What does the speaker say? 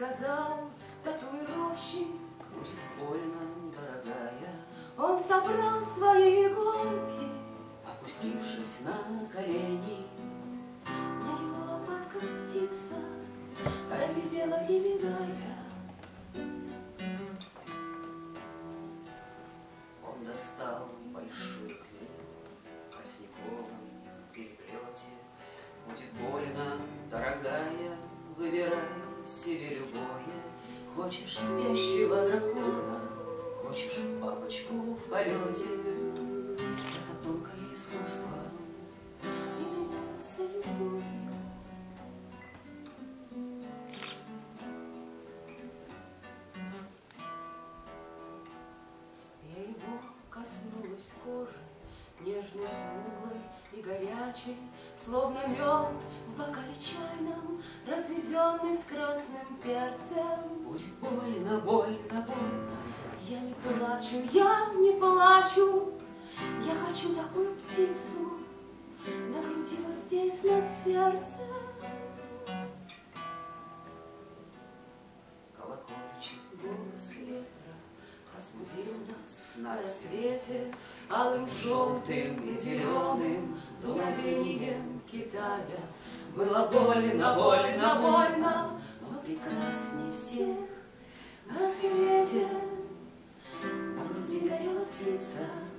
сказал татуировщик, Будет больно, дорогая, он собрал свои иголки, опустившись на колени. на его лопатках птица, глядела и мигая. Он достал большой клей в переплете. Будет больно, дорогая, выбирай себе любое. Хочешь спящего дракона, хочешь бабочку в полете. Это тонкое искусство. Я его коснулась кожи, нежной, смуглой и горячей, Словно мед в бокале чайном, разведенный с красным перцем. Больно, больно, больно. Я не плачу, я не плачу, я хочу такую птицу на груди вот здесь над сердцем. Колокольчик, Голос ветра разбудил нас на рассвете Алым, желтым и зеленым дуновением Китая. Было больно, больно, больно, на